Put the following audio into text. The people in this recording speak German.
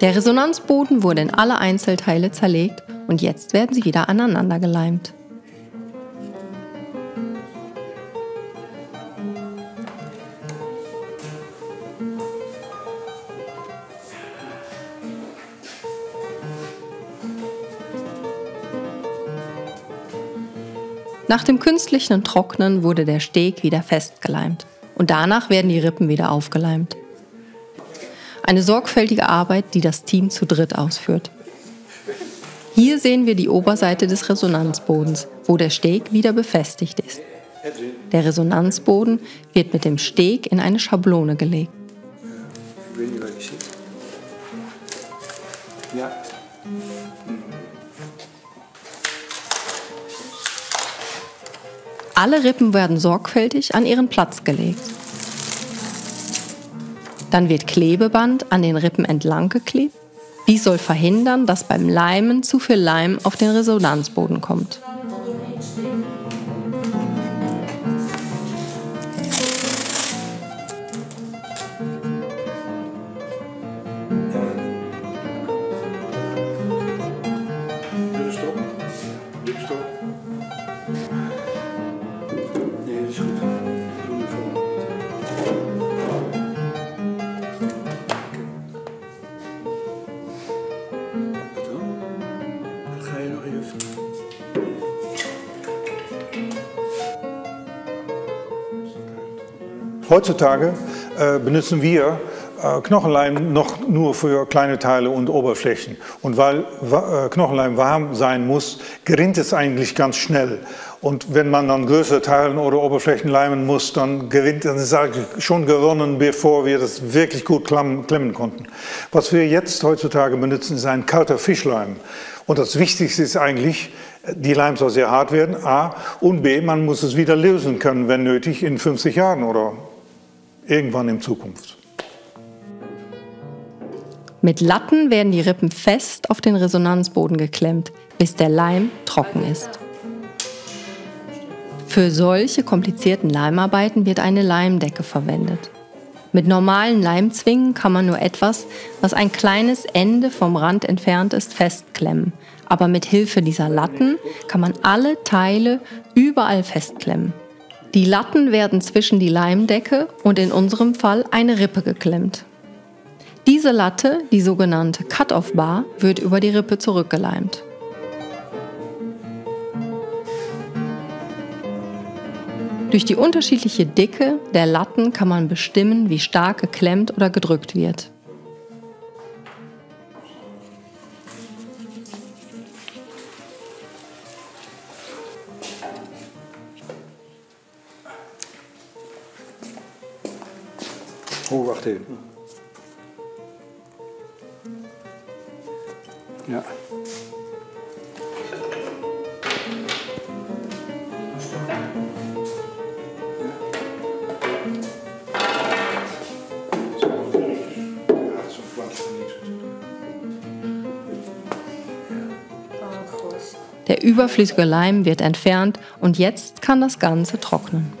Der Resonanzboden wurde in alle Einzelteile zerlegt und jetzt werden sie wieder aneinander geleimt. Nach dem künstlichen Trocknen wurde der Steg wieder festgeleimt und danach werden die Rippen wieder aufgeleimt. Eine sorgfältige Arbeit, die das Team zu dritt ausführt. Hier sehen wir die Oberseite des Resonanzbodens, wo der Steg wieder befestigt ist. Der Resonanzboden wird mit dem Steg in eine Schablone gelegt. Ja. Alle Rippen werden sorgfältig an ihren Platz gelegt. Dann wird Klebeband an den Rippen entlang geklebt. Dies soll verhindern, dass beim Leimen zu viel Leim auf den Resonanzboden kommt. Heutzutage äh, benutzen wir Knochenleim noch nur für kleine Teile und Oberflächen. Und weil äh, Knochenleim warm sein muss, gerinnt es eigentlich ganz schnell. Und wenn man dann größere Teile oder Oberflächen leimen muss, dann gewinnt es schon gewonnen, bevor wir das wirklich gut klemmen konnten. Was wir jetzt heutzutage benutzen, ist ein kalter Fischleim. Und das Wichtigste ist eigentlich, die Leim soll sehr hart werden, A, und B, man muss es wieder lösen können, wenn nötig, in 50 Jahren oder irgendwann in Zukunft. Mit Latten werden die Rippen fest auf den Resonanzboden geklemmt, bis der Leim trocken ist. Für solche komplizierten Leimarbeiten wird eine Leimdecke verwendet. Mit normalen Leimzwingen kann man nur etwas, was ein kleines Ende vom Rand entfernt ist, festklemmen. Aber mit Hilfe dieser Latten kann man alle Teile überall festklemmen. Die Latten werden zwischen die Leimdecke und in unserem Fall eine Rippe geklemmt. Diese Latte, die sogenannte Cut-off-Bar, wird über die Rippe zurückgeleimt. Durch die unterschiedliche Dicke der Latten kann man bestimmen, wie stark geklemmt oder gedrückt wird. Oh, wacht Ja. Der überflüssige Leim wird entfernt und jetzt kann das Ganze trocknen.